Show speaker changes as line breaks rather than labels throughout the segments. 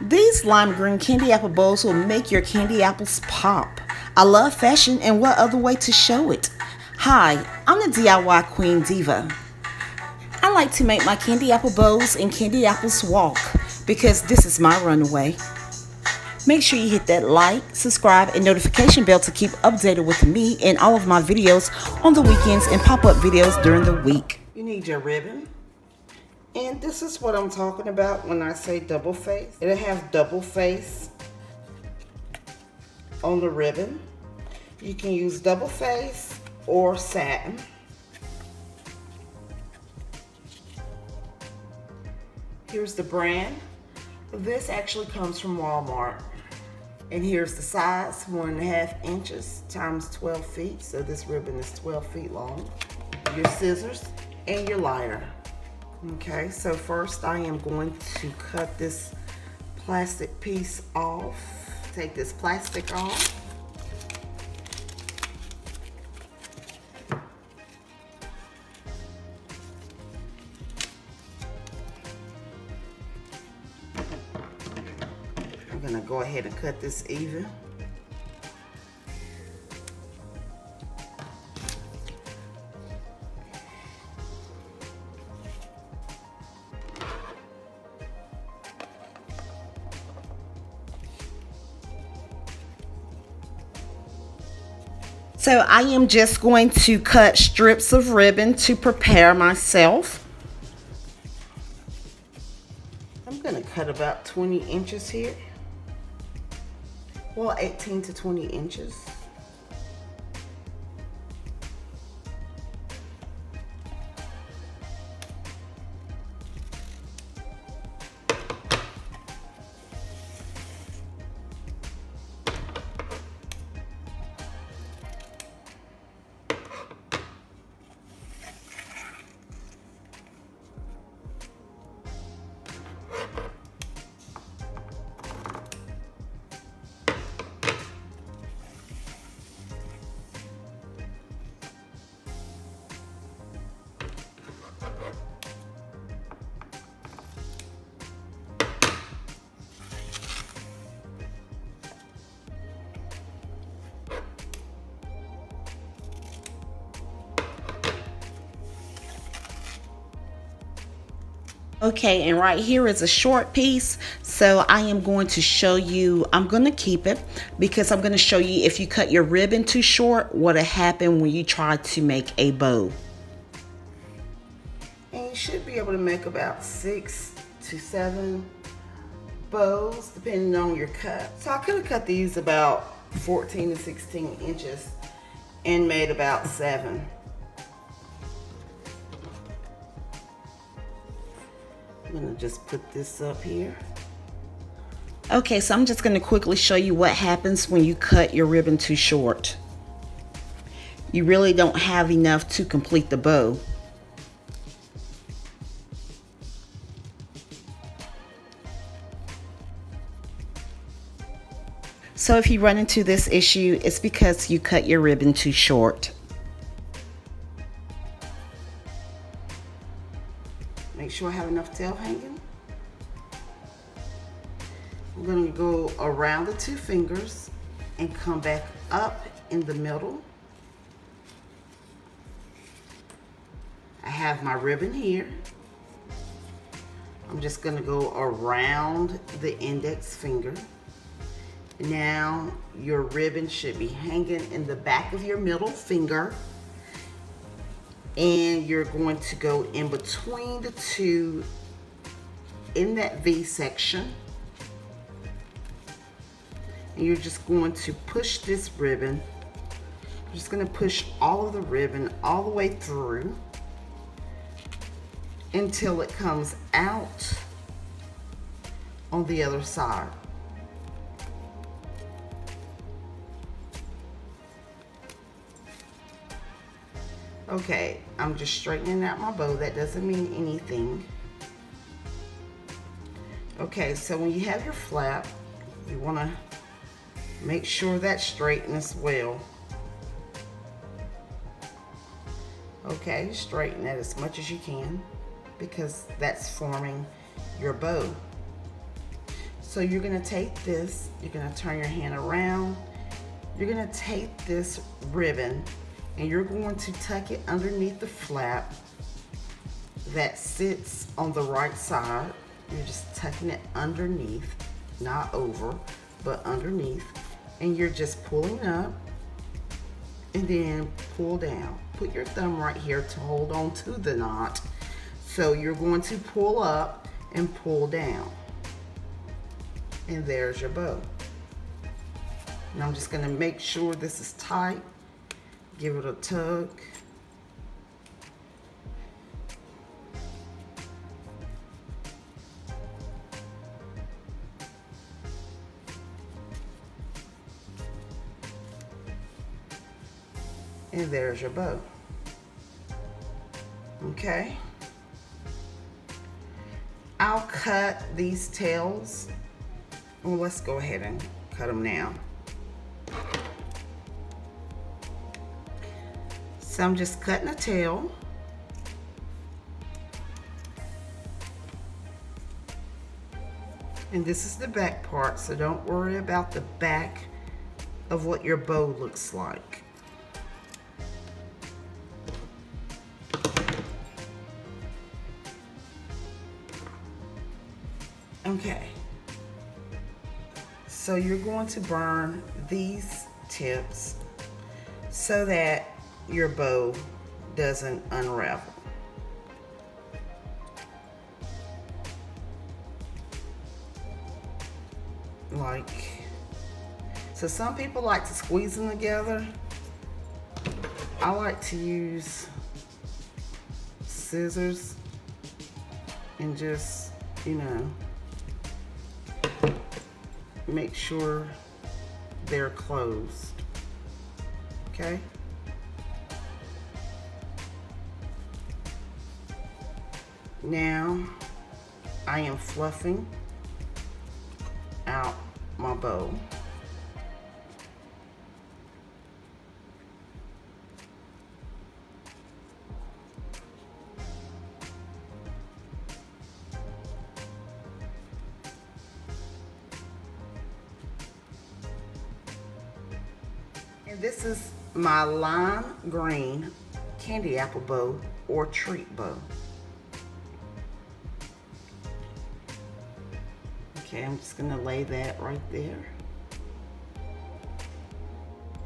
These lime green candy apple bows will make your candy apples pop. I love fashion and what other way to show it? Hi, I'm the DIY Queen Diva. I like to make my candy apple bows and candy apples walk because this is my runaway. Make sure you hit that like, subscribe, and notification bell to keep updated with me and all of my videos on the weekends and pop-up videos during the week. You need your ribbon. And this is what I'm talking about when I say double face. It'll have double face on the ribbon. You can use double face or satin. Here's the brand. This actually comes from Walmart. And here's the size, one and a half inches times 12 feet. So this ribbon is 12 feet long. Your scissors and your lighter. Okay, so first I am going to cut this plastic piece off. Take this plastic off. I'm gonna go ahead and cut this even. So I am just going to cut strips of ribbon to prepare myself. I'm going to cut about 20 inches here. Well, 18 to 20 inches. Okay, and right here is a short piece. So I am going to show you, I'm going to keep it because I'm going to show you if you cut your ribbon too short, what'll happen when you try to make a bow. And you should be able to make about six to seven bows depending on your cut. So I could have cut these about 14 to 16 inches and made about seven. I'm gonna just put this up here. Okay, so I'm just gonna quickly show you what happens when you cut your ribbon too short. You really don't have enough to complete the bow. So if you run into this issue, it's because you cut your ribbon too short. Sure I have enough tail hanging. I'm going to go around the two fingers and come back up in the middle. I have my ribbon here. I'm just going to go around the index finger. Now your ribbon should be hanging in the back of your middle finger and you're going to go in between the two in that V section. And you're just going to push this ribbon. I'm just going to push all of the ribbon all the way through until it comes out on the other side Okay, I'm just straightening out my bow. That doesn't mean anything. Okay, so when you have your flap, you want to make sure that's straighten as well. Okay, straighten that as much as you can because that's forming your bow. So you're gonna take this, you're gonna turn your hand around, you're gonna take this ribbon and you're going to tuck it underneath the flap that sits on the right side. You're just tucking it underneath, not over, but underneath. And you're just pulling up and then pull down. Put your thumb right here to hold on to the knot. So you're going to pull up and pull down. And there's your bow. And I'm just gonna make sure this is tight. Give it a tug. And there's your bow. Okay. I'll cut these tails. Well, let's go ahead and cut them now. So I'm just cutting a tail. And this is the back part, so don't worry about the back of what your bow looks like. Okay. So you're going to burn these tips so that your bow doesn't unravel. Like, so some people like to squeeze them together. I like to use scissors and just, you know, make sure they're closed. Okay? Now I am fluffing out my bow. And this is my lime green candy apple bow or treat bow. Okay, I'm just gonna lay that right there.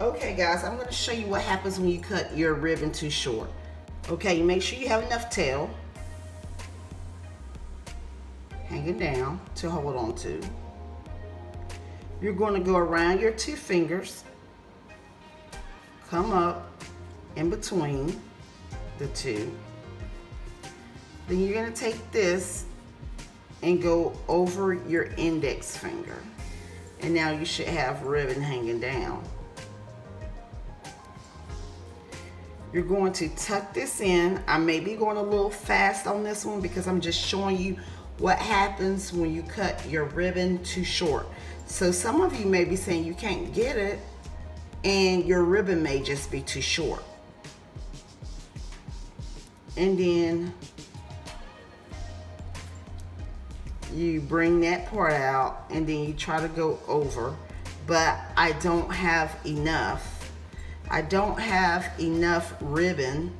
Okay guys, I'm gonna show you what happens when you cut your ribbon too short. Okay, you make sure you have enough tail hanging down to hold on to. You're gonna go around your two fingers, come up in between the two. Then you're gonna take this and go over your index finger. And now you should have ribbon hanging down. You're going to tuck this in. I may be going a little fast on this one because I'm just showing you what happens when you cut your ribbon too short. So some of you may be saying you can't get it and your ribbon may just be too short. And then you bring that part out and then you try to go over but I don't have enough. I don't have enough ribbon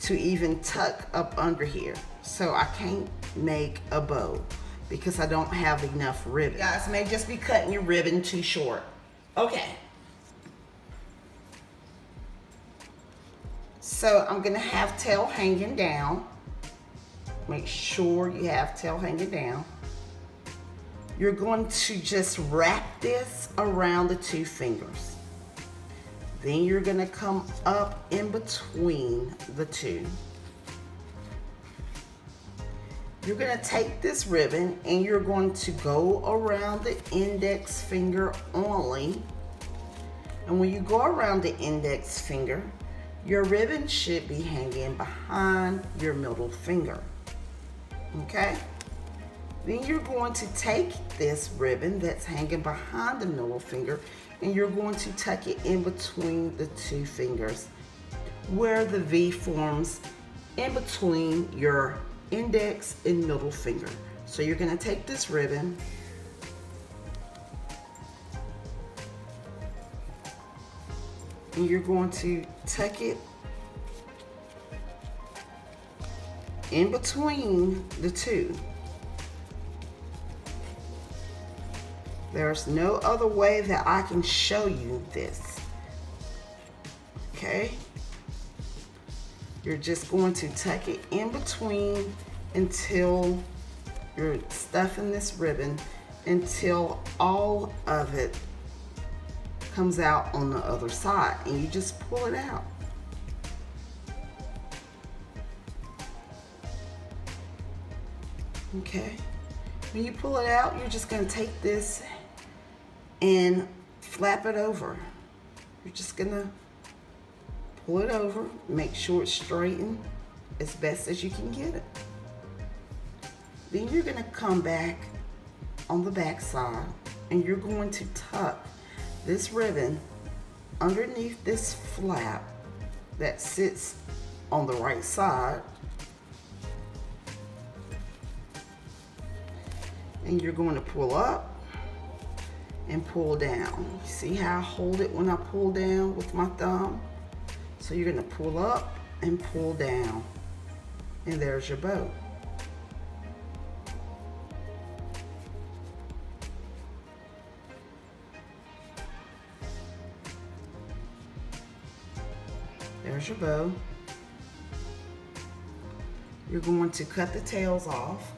to even tuck up under here. So I can't make a bow because I don't have enough ribbon. You guys may just be cutting your ribbon too short. Okay. So I'm gonna have tail hanging down Make sure you have tail hanging down. You're going to just wrap this around the two fingers. Then you're gonna come up in between the two. You're gonna take this ribbon and you're going to go around the index finger only. And when you go around the index finger, your ribbon should be hanging behind your middle finger okay? Then you're going to take this ribbon that's hanging behind the middle finger and you're going to tuck it in between the two fingers where the V forms in between your index and middle finger. So you're gonna take this ribbon and you're going to tuck it in between the two. There's no other way that I can show you this. Okay? You're just going to tuck it in between until you're stuffing this ribbon until all of it comes out on the other side and you just pull it out. Okay. When you pull it out, you're just to take this and flap it over. You're just to pull it over, make sure it's straightened as best as you can get it. Then you're to come back on the back side and you're going to tuck this ribbon underneath this flap that sits on the right side and you're going to pull up and pull down. See how I hold it when I pull down with my thumb? So you're gonna pull up and pull down. And there's your bow. There's your bow. You're going to cut the tails off.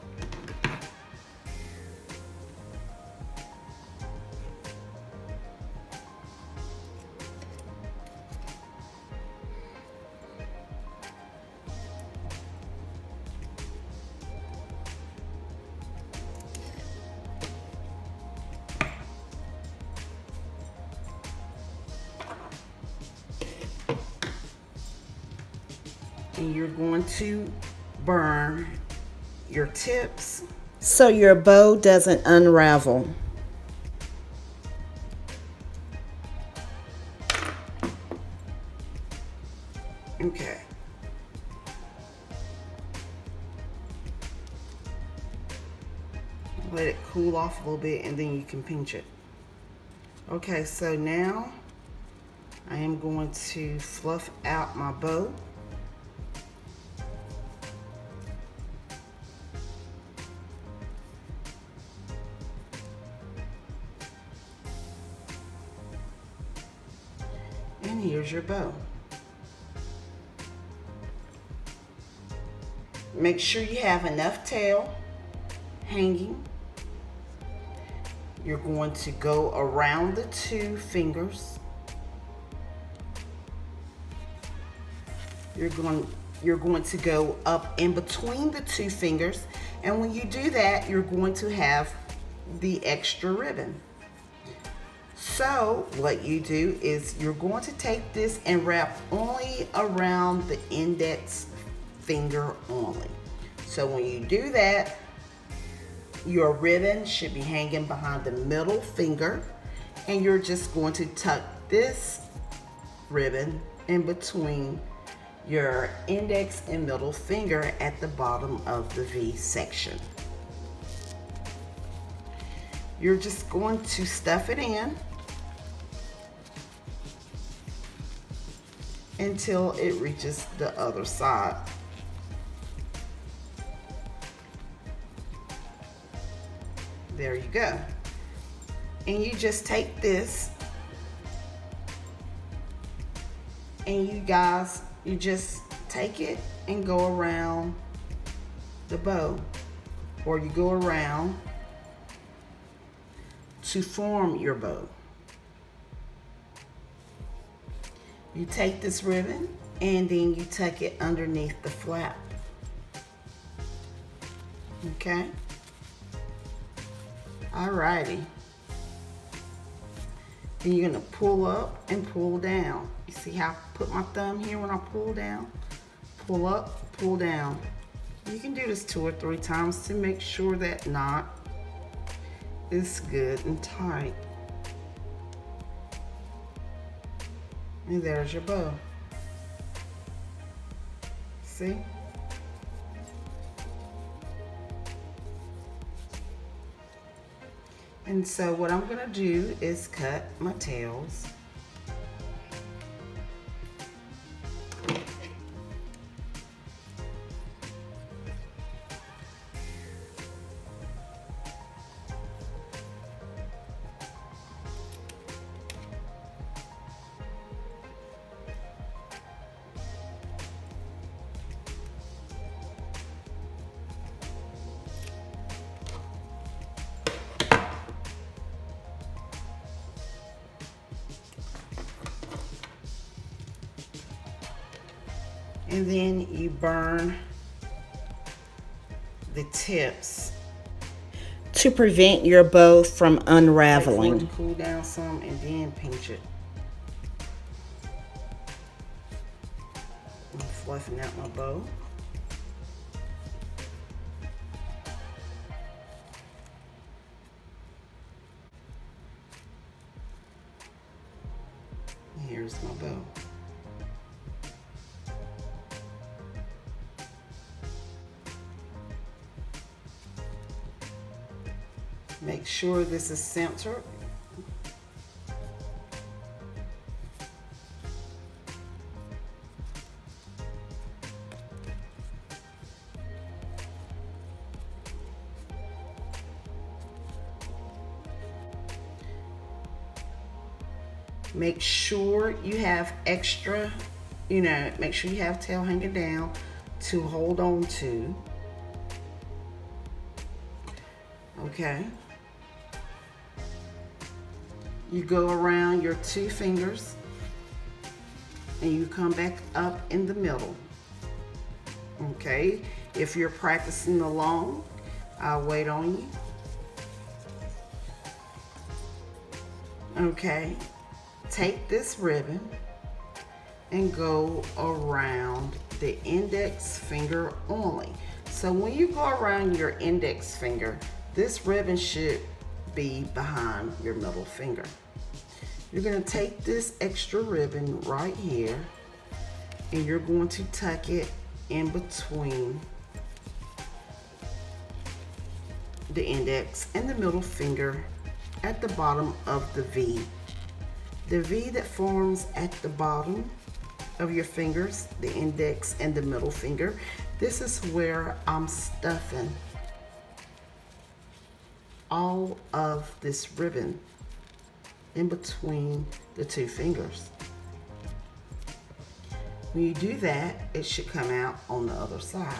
To burn your tips so your bow doesn't unravel. Okay. Let it cool off a little bit and then you can pinch it. Okay, so now I am going to fluff out my bow. Your bow. Make sure you have enough tail hanging. You're going to go around the two fingers. You're going, you're going to go up in between the two fingers. And when you do that, you're going to have the extra ribbon. So what you do is you're going to take this and wrap only around the index finger only. So when you do that, your ribbon should be hanging behind the middle finger and you're just going to tuck this ribbon in between your index and middle finger at the bottom of the V section. You're just going to stuff it in until it reaches the other side. There you go. And you just take this and you guys, you just take it and go around the bow or you go around to form your bow. You take this ribbon and then you tuck it underneath the flap. Okay? Alrighty. Then you're gonna pull up and pull down. You see how I put my thumb here when I pull down? Pull up, pull down. You can do this two or three times to make sure that knot is good and tight. And there's your bow. See? And so what I'm gonna do is cut my tails. And then you burn the tips to prevent your bow from unraveling.
Cool down some and then pinch it. I'm fluffing out my bow. Make sure this is centered. Make sure you have extra, you know, make sure you have tail hanging down to hold on to. Okay you go around your two fingers and you come back up in the middle. Okay, if you're practicing along, I'll wait on you. Okay, take this ribbon and go around the index finger only. So when you go around your index finger, this ribbon should be behind your middle finger. You're gonna take this extra ribbon right here and you're going to tuck it in between the index and the middle finger at the bottom of the V. The V that forms at the bottom of your fingers, the index and the middle finger, this is where I'm stuffing all of this ribbon in between the two fingers. When you do that, it should come out on the other side.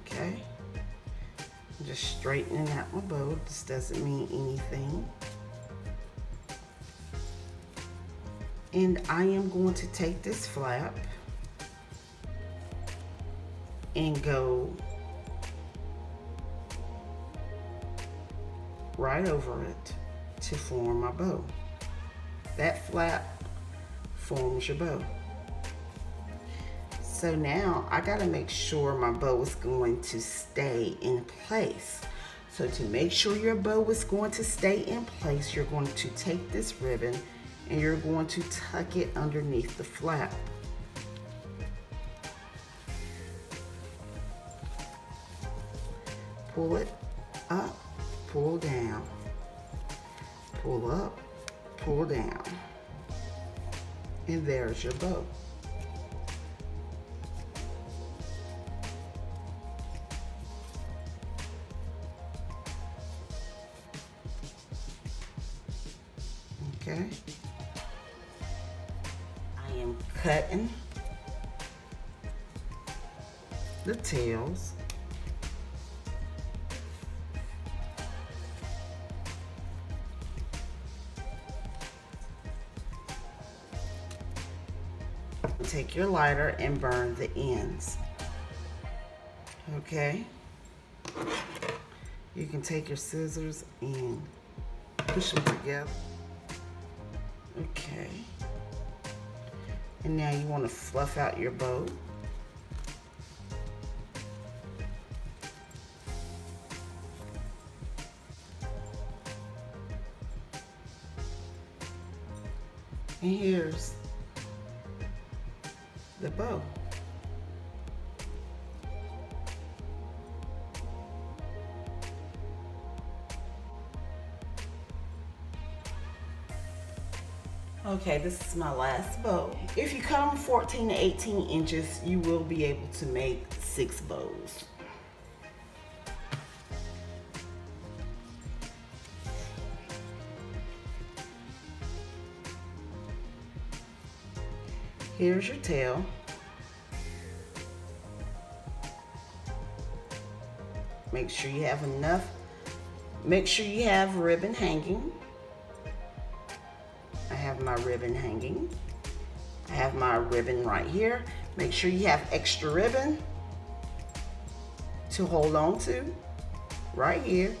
Okay? I'm just straightening out my bow. This doesn't mean anything. And I am going to take this flap and go right over it to form my bow. That flap forms your bow. So now I gotta make sure my bow is going to stay in place. So to make sure your bow is going to stay in place, you're going to take this ribbon and you're going to tuck it underneath the flap. Pull it up, pull down pull up, pull down. And there's your bow. Okay. I am cutting the tails take your lighter and burn the ends. Okay? You can take your scissors and push them together. Okay. And now you want to fluff out your bow. And here's bow. Okay, this is my last bow. If you come 14 to 18 inches, you will be able to make six bows. Here's your tail. Make sure you have enough. Make sure you have ribbon hanging. I have my ribbon hanging. I have my ribbon right here. Make sure you have extra ribbon to hold on to right here.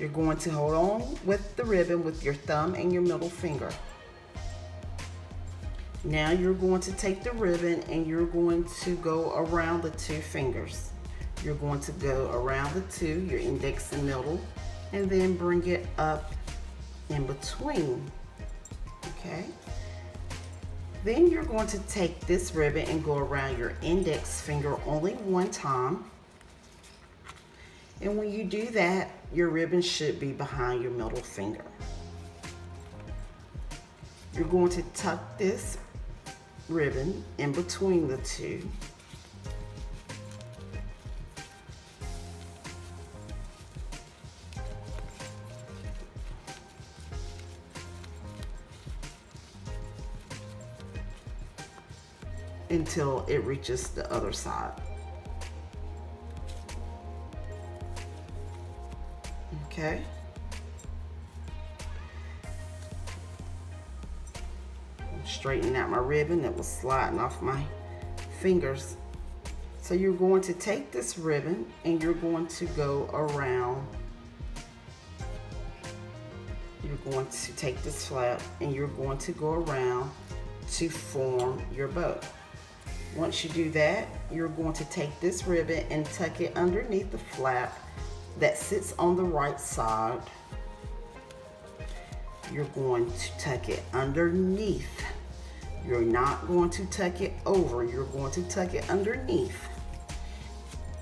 You're going to hold on with the ribbon with your thumb and your middle finger. Now you're going to take the ribbon and you're going to go around the two fingers. You're going to go around the two, your index and middle, and then bring it up in between, okay? Then you're going to take this ribbon and go around your index finger only one time. And when you do that, your ribbon should be behind your middle finger. You're going to tuck this ribbon in between the two. Until it reaches the other side. Okay. Straighten out my ribbon that was sliding off my fingers. So you're going to take this ribbon and you're going to go around. You're going to take this flap and you're going to go around to form your bow. Once you do that, you're going to take this ribbon and tuck it underneath the flap that sits on the right side. You're going to tuck it underneath. You're not going to tuck it over. You're going to tuck it underneath.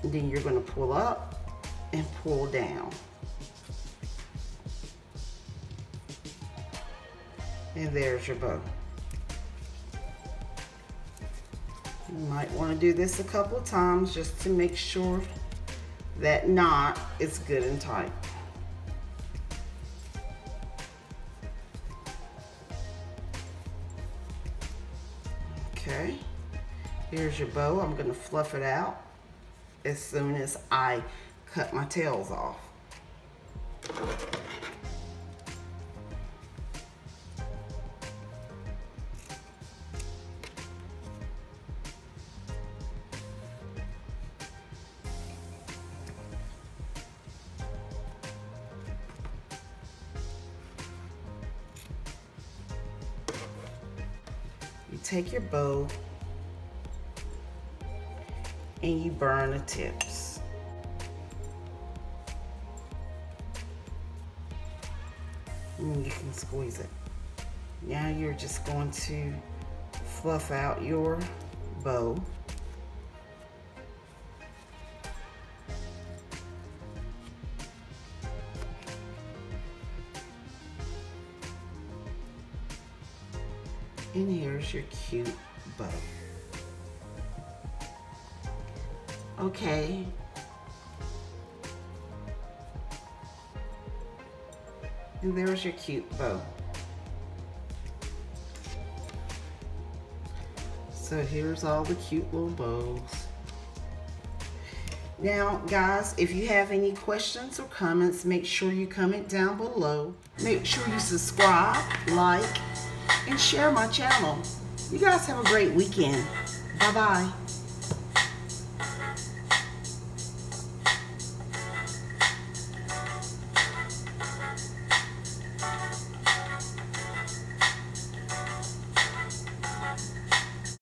And then you're going to pull up and pull down. And there's your bow. You might want to do this a couple of times just to make sure that knot is good and tight. Okay, here's your bow. I'm going to fluff it out as soon as I cut my tails off. Take your bow and you burn the tips. And you can squeeze it. Now you're just going to fluff out your bow. Cute bow. Okay. And there's your cute bow. So here's all the cute little bows. Now, guys, if you have any questions or comments, make sure you comment down below. Make sure you subscribe, like, and share my channel. You guys have a great weekend. Bye-bye.